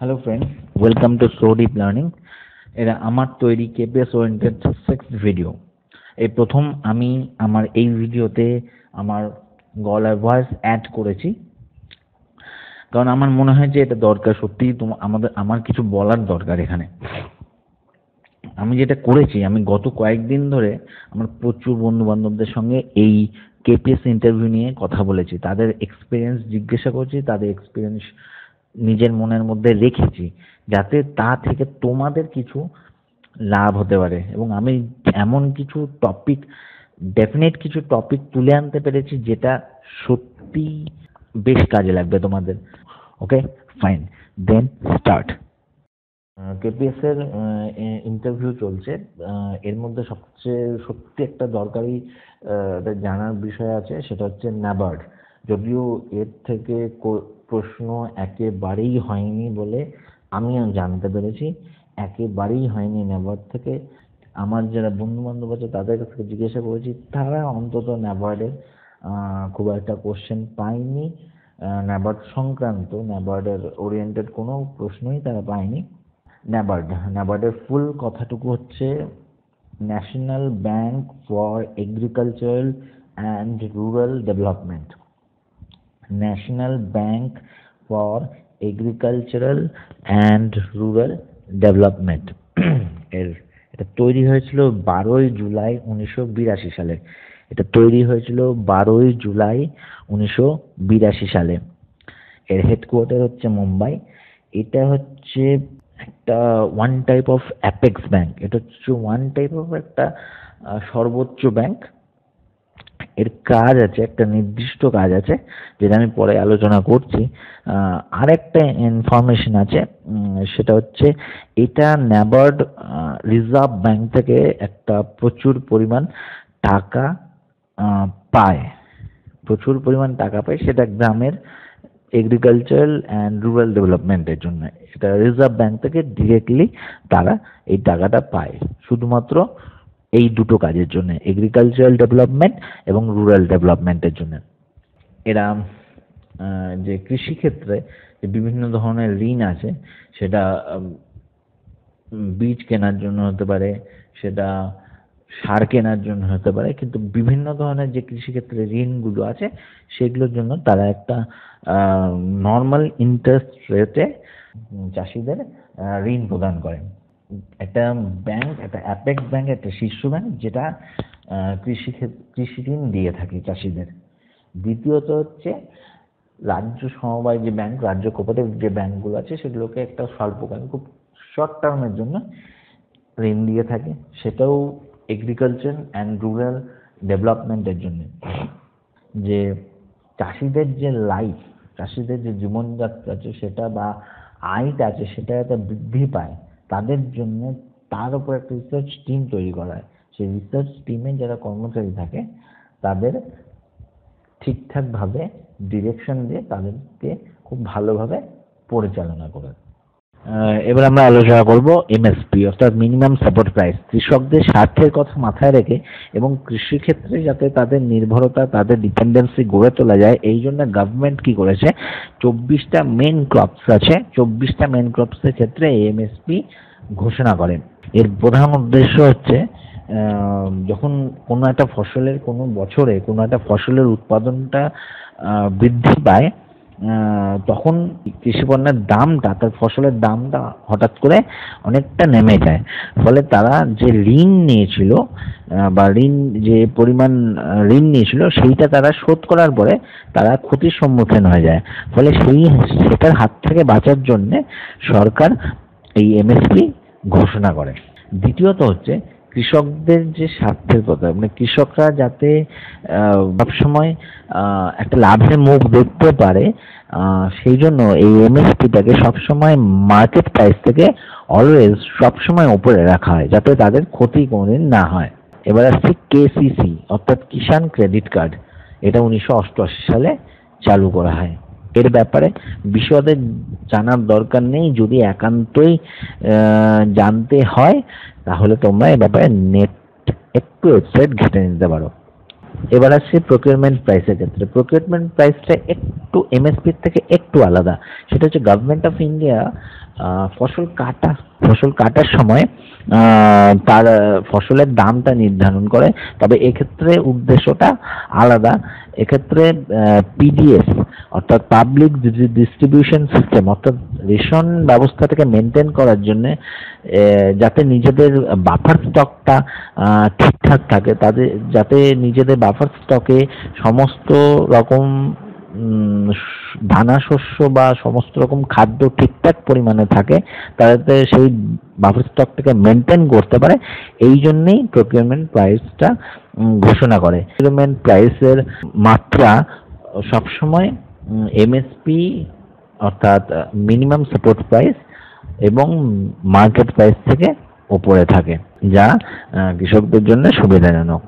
Hello friends welcome to slow deep learning এটা আমার তৈরি কেপিএস ওরিয়েন্টেড সিক্স ভিডিও এই প্রথম আমি আমার এই ভিডিওতে আমার গলার ভয়েস অ্যাড করেছি। কারণ আমার মনে হয় যে এটা দরকার সত্যিই তোমার আমাদের, আমার কিছু বলার দরকার এখানে। আমি যেটা করেছি, আমি গত কয়েকদিন ধরে আমার প্রচুর বন্ধু বান্ধবদের সঙ্গে এই কেপিএস ইন্টারভিউ নিয়ে কথা বলেছি। তাদের এক্সপিরিয়েন্স জিজ্ঞাসা করছি, তাদের এক্সপিরিয়েন্স নিজের মনের মধ্যে রেখেছি যাতে তা থেকে তোমাদের কিছু লাভ হতে পারে। এবং আমি এমন কিছু টপিক ডেফিনেট কিছু টপিক তুলে আনতে পেরেছি যেটা সত্যি বেশ কাজে লাগবে তোমাদের। Okay fine then start KPS এর ইন্টারভিউ চলছে। এর মধ্যে সবচেয়ে সত্যি একটা দরকারি জানার বিষয় আছে, সেটা হচ্ছে ন্যাবার্ড যদিও এর থেকে প্রশ্ন একেবারেই হয়নি বলে আমিও জানতে পেরেছি। একেবারেই হয়নি ন্যাবার্ড থেকে। আমার যারা বন্ধু বান্ধব আছে, তাদের কাছ জিজ্ঞাসা করেছি, তারা অন্তত ন্যাবার্ডের খুব একটা কোশ্চেন পায়নি। ন্যাবার্ড সংক্রান্ত ন্যাবার্ডের ওরিয়েন্টেড কোনো প্রশ্নই তারা পায়নি। ন্যাবার্ড ন্যাবার্ডের ফুল কথাটুকু হচ্ছে national bank for agricultural and rural development national bank for agricultural and rural development এর, এটা তৈরি হয়েছিল বারোই জুলাই উনিশশো বিরাশি সালে। এটা তৈরি হয়েছিল বারোই জুলাই উনিশশো বিরাশি সালে। এর হেডকোয়ার্টার হচ্ছে মুম্বাই। এটা হচ্ছে একটা one type of apex bank এটা হচ্ছে ওয়ান টাইপ অফ একটা সর্বোচ্চ ব্যাংক এর কাজ আছে একটা নির্দিষ্ট কাজ আছে যেটা আমি পরে আলোচনা করছি। আহ, আরেকটা ইনফরমেশন আছে সেটা হচ্ছে এটা ন্যাবার্ড রিজার্ভ ব্যাংক থেকে একটা প্রচুর পরিমাণ টাকা পায়। প্রচুর পরিমাণ টাকা পায় সেটা গ্রামের এগ্রিকালচারাল অ্যান্ড রুরাল ডেভেলপমেন্টের জন্য। এটা রিজার্ভ ব্যাংক থেকে ডিরেক্টলি তারা এই টাকাটা পায়। শুধুমাত্র এই দুটো কাজের জন্য এগ্রিকালচারাল ডেভেলপমেন্ট এবং রুরাল ডেভেলপমেন্টের জন্য। এরা যে কৃষিক্ষেত্রে যে বিভিন্ন ধরনের ঋণ আছে, সেটা বীজ কেনার জন্য হতে পারে, সেটা সার কেনার জন্য হতে পারে, কিন্তু বিভিন্ন ধরনের যে কৃষিক্ষেত্রে ঋণগুলো আছে, সেগুলোর জন্য তারা একটা নর্মাল ইন্টারেস্ট রেটে চাষিদের ঋণ প্রদান করে একটা ব্যাংক একটা অ্যাপেক্স ব্যাংক একটা শীর্ষ ব্যাংক যেটা কৃষি কৃষি ঋণ দিয়ে থাকে চাষিদের। দ্বিতীয়ত হচ্ছে রাজ্য সমবায় যে ব্যাংক রাজ্য কোপারেটিভ যে ব্যাংকগুলো আছে, সেগুলোকে একটা স্বল্পকালীন খুব শর্ট টার্মের জন্য ঋণ দিয়ে থাকে। সেটাও এগ্রিকালচার অ্যান্ড রুরাল ডেভেলপমেন্টের জন্য। যে চাষিদের যে লাইফ চাষিদের যে জীবনযাত্রা আছে, সেটা বা আয়টা আছে, সেটা যাতে বৃদ্ধি পায়। তাদের জন্য তার উপর একটা রিসার্চ টিম তৈরি করা হয়। সেই রিসার্চ টিমে যারা কর্মচারী থাকে, তাদের ঠিকঠাকভাবে ডিরেকশন দিয়ে তাদেরকে খুব ভালোভাবে পরিচালনা করে এবার আমরা আলোচনা করব এমএসপি অর্থাৎ মিনিমাম সাপোর্ট প্রাইস কৃষকদের স্বার্থের কথা মাথায় রেখে এবং কৃষিক্ষেত্রে যাতে তাদের নির্ভরতা, তাদের ডিপেন্ডেন্সি গড়ে তোলা যায়, এই জন্য গভর্নমেন্ট কি করেছে? চব্বিশটা মেন ক্রপস আছে, চব্বিশটা মেন ক্রপসের ক্ষেত্রে এমএসপি ঘোষণা করে। এর প্রধান উদ্দেশ্য হচ্ছে যখন কোনো একটা ফসলের কোনো বছরে কোনো একটা ফসলের উৎপাদনটা বৃদ্ধি পায় তখন কৃষি পণ্যের দামটা, তার ফসলের দামটা হঠাৎ করে অনেকটা নেমে যায়। ফলে তারা যে ঋণ নিয়েছিল বা ঋণ, যে পরিমাণ ঋণ নিয়েছিল, সেইটা তারা শোধ করার পরে তারা ক্ষতির সম্মুখীন হয়ে যায়। ফলে সেই, সেটার হাত থেকে বাঁচার জন্যে সরকার এই এমএসপি ঘোষণা করে। দ্বিতীয়ত হচ্ছে কৃষকদের যে স্বার্থের কথা মানে কৃষকরা যাতে সবসময় একটা লাভের মুখ দেখতে পারে সেই জন্য এই এমএসপিটাকে সবসময় মার্কেট প্রাইস থেকে অলওয়েজ সবসময় উপরে রাখা হয়, যাতে তাদের ক্ষতি কোনোদিন না হয়। এবার আসছে কেসিসি অর্থাৎ কিষাণ ক্রেডিট কার্ড। এটা উনিশশো অষ্টআশি সালে চালু করা হয়। এর ব্যাপারে বিশদে জানার দরকার নেই। যদি একান্তই জানতে হয়, তাহলে তোমরা এ ব্যাপারে নেট একটু ওয়েবসাইট ঘেঁটে নিতে পারো। এবার আসছে প্রকিউরমেন্ট প্রাইসের ক্ষেত্রে। প্রকিউরমেন্ট প্রাইসটা একটু এমএসপির থেকে একটু আলাদা। সেটা হচ্ছে গভর্নমেন্ট অফ ইন্ডিয়া ফসল কাটা, ফসল কাটার সময় তার ফসলের দামটা নির্ধারণ করে। তবে এক্ষেত্রে উদ্দেশ্যটা আলাদা। এক্ষেত্রে পিডিএস অর্থাৎ পাবলিক ডিস্ট্রিবিউশন সিস্টেম অর্থাৎ রেশন ব্যবস্থাটাকে মেনটেন করার জন্য যাতে নিজেদের বাফার স্টকটা ঠিকঠাক থাকে। তাদের, যাতে নিজেদের বাফার স্টকে সমস্ত রকম দানা শস্য বা সমস্ত রকম খাদ্য ঠিকঠাক পরিমাণে থাকে, তাতে সেই বাফার স্টকটাকে মেনটেন করতে পারে। এই জন্যেই প্রকিউরমেন্ট প্রাইসটা ঘোষণা করে। প্রকিউরমেন্ট প্রাইসের মাত্রা সবসময় এমএসপি অর্থাৎ মিনিমাম সাপোর্ট প্রাইস এবং মার্কেট প্রাইস থেকে ওপরে থাকে যা কৃষকদের জন্য সুবিধাজনক।